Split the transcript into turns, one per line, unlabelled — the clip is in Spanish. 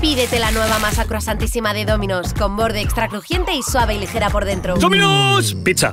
Pídete la nueva masa croissantísima de Domino's, con borde extra crujiente y suave y ligera por dentro.
¡Domino's! Pizza.